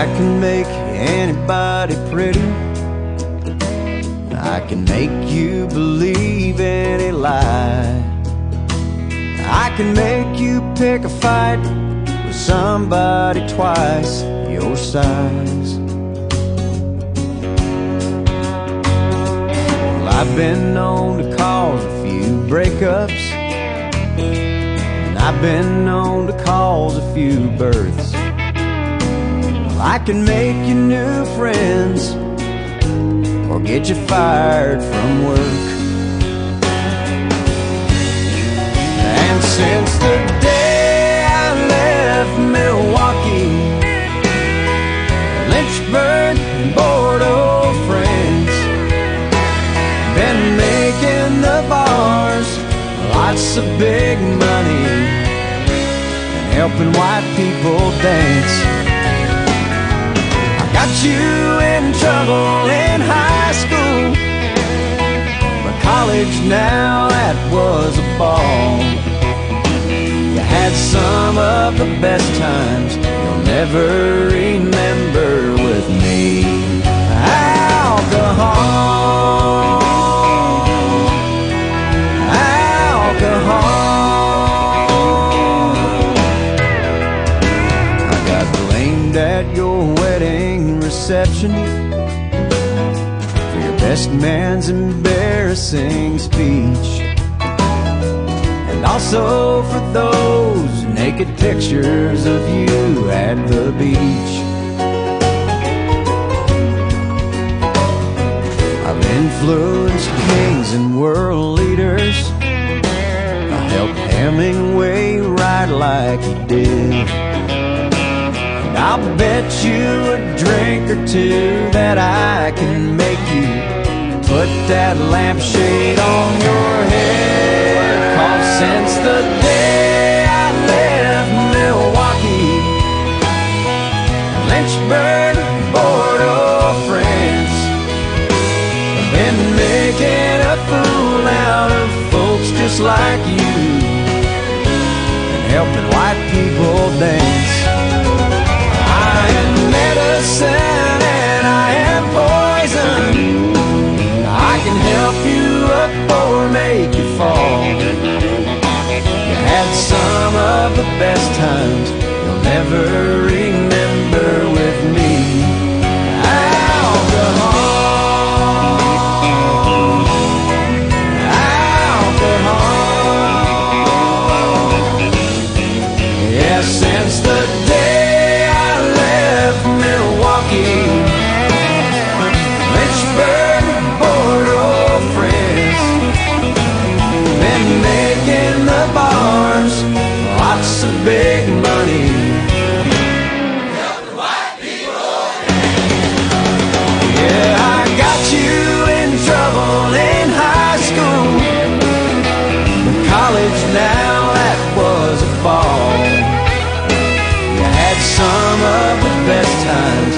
I can make anybody pretty. I can make you believe any lie. I can make you pick a fight with somebody twice your size. Well, I've been known to cause a few breakups, and I've been known to cause a few births. I can make you new friends or get you fired from work. And since the day I left Milwaukee, Lynchburg, Bordeaux, France, been making the bars lots of big money and helping white people dance. Got you in trouble in high school, but college now that was a ball. You had some of the best times you'll never remember with me. Alcohol, alcohol. I got blamed at your wedding reception for your best man's embarrassing speech. And also for those naked pictures of you at the beach. I've influenced kings and world leaders. I helped Hemingway write like he did. I'll bet you a drink or two that I can make you put that lampshade on your head. Cause since the day I left Milwaukee, Lynchburg, Bordeaux, France, I've been making a fool out of folks just like you and helping white people dance. making the bars lots of big money. Yeah, I got you in trouble in high school. College now, that was a fall. You had some of the best times.